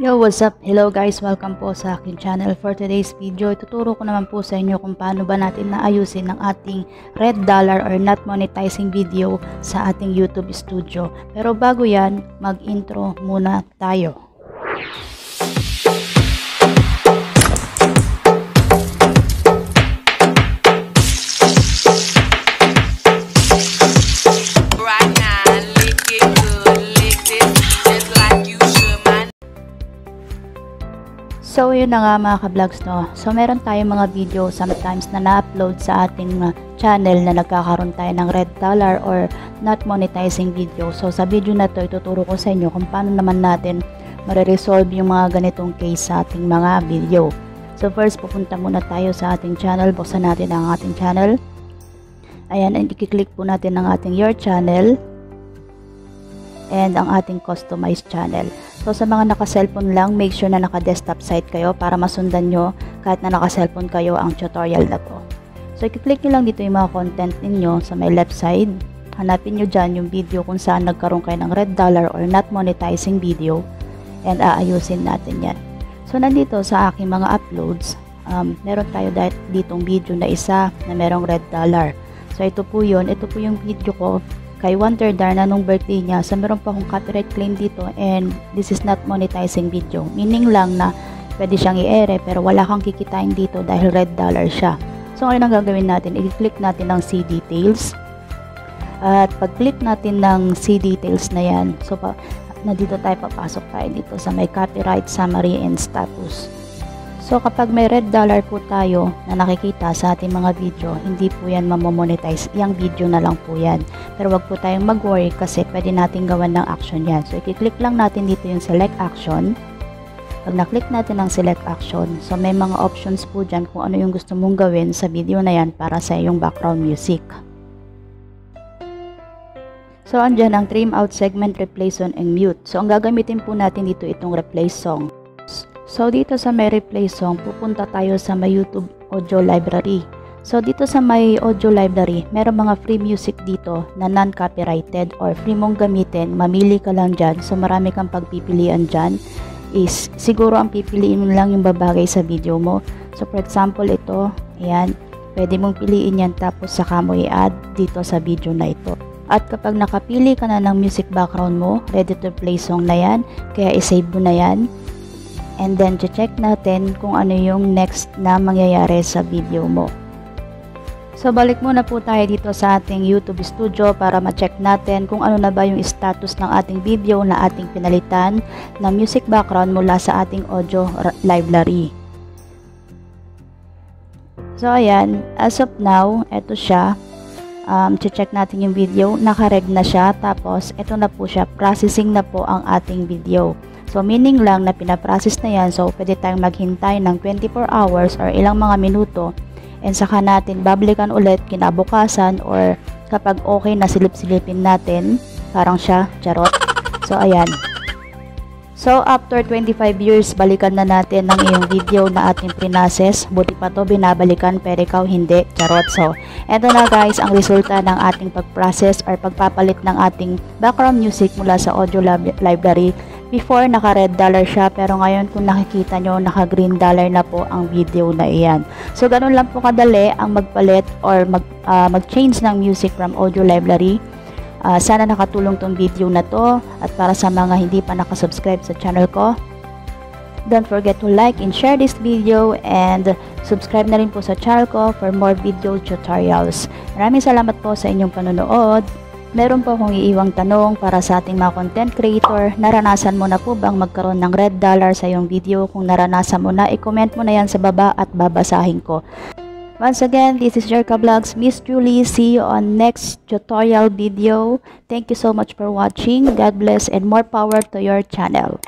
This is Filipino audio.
Yo, what's up? Hello guys, welcome po sa aking channel. For today's video, ituturo ko naman po sa inyo kung paano ba natin naayusin ang ating red dollar or not monetizing video sa ating YouTube studio. Pero bago yan, mag-intro muna tayo. So, yun na nga mga ka-vlogs no. So, meron tayong mga video sometimes na na-upload sa ating uh, channel na nagkakaroon tayo ng red dollar or not monetizing video. So, sa video na to, ituturo ko sa inyo kung paano naman natin mariresolve yung mga ganitong case sa ating mga video. So, first, pupunta muna tayo sa ating channel. Buksan natin ang ating channel. Ayan, and i-click po natin ang ating your channel and ang ating customized channel. So sa mga naka-cellphone lang, make sure na naka-desktop site kayo para masundan nyo kahit na naka-cellphone kayo ang tutorial na to. So i-click nyo lang dito yung mga content ninyo sa may left side. Hanapin nyo dyan yung video kung saan nagkaroon kayo ng red dollar or not monetizing video and aayusin natin yan. So nandito sa aking mga uploads, um, meron tayo ditong video na isa na merong red dollar. So ito po yun, ito po yung video ko kay Wonder Dar na nung birthday niya. So meron pa akong copyright claim dito and this is not monetizing video. Meaning lang na pwede siyang i-ere pero wala kang kikitain dito dahil red dollar siya. So ngayon ang gagawin natin, i-click natin ng see details. At pag-click natin ng see details na yan, so pa, na dito tayo papasok tayo dito sa may copyright summary and status. So kapag may red dollar po tayo na nakikita sa ating mga video, hindi po yan mamomonetize. Yang video na lang po yan. Pero wag po tayong mag-worry kasi pwede natin gawan ng action yan. So i-click lang natin dito yung select action. Pag na-click natin ang select action, so may mga options po dyan kung ano yung gusto mong gawin sa video na yan para sa iyong background music. So, andyan ang trim out segment, replace on, and mute. So, ang gagamitin po natin dito itong replace song. So, dito sa may replace song, pupunta tayo sa may YouTube audio library. So, dito sa may audio library, meron mga free music dito na non-copyrighted or free mong gamitin. Mamili ka lang dyan. So, marami kang pagpipilian dyan. Is, siguro ang pipiliin mo lang yung babagay sa video mo. So, for example, ito, ayan, pwede mong piliin yan tapos saka mo i-add dito sa video na ito. At kapag nakapili ka na ng music background mo, ready to play song na yan, kaya isave mo na yan. And then, check natin kung ano yung next na mangyayari sa video mo. So, balik muna po tayo dito sa ating YouTube studio para ma-check natin kung ano na ba yung status ng ating video na ating pinalitan na music background mula sa ating audio library. So, ayan. As of now, eto siya um, check natin yung video, nakareg na siya, tapos ito na po siya, processing na po ang ating video. So, meaning lang na pinaprocess na yan, so pwede tayong maghintay ng 24 hours or ilang mga minuto and saka natin babalikan ulit kinabukasan or kapag okay na silip-silipin natin, parang siya, charot. So, ayan. So, after 25 years, balikan na natin ng iyong video na ating pinases. Buti pa to binabalikan, pero ikaw hindi. Charot. So, eto na guys, ang resulta ng ating pag-process or pagpapalit ng ating background music mula sa audio library. Before, naka-red dollar siya, pero ngayon kung nakikita nyo, naka-green dollar na po ang video na iyan. So, ganun lang po kadali ang magpalit or mag, ah, mag-change ng music from audio library. Ah, sana nakatulong tong video na to at para sa mga hindi pa nakasubscribe sa channel ko, don't forget to like and share this video and subscribe na rin po sa channel ko for more video tutorials. Maraming salamat po sa inyong panonood. Meron po akong iiwang tanong para sa ating mga content creator. Naranasan mo na po bang magkaroon ng red dollar sa iyong video? Kung naranasan mo na, i-comment mo na yan sa baba at babasahin ko. Once again, this is Jerka Vlogs, Miss Julie. See you on next tutorial video. Thank you so much for watching. God bless and more power to your channel.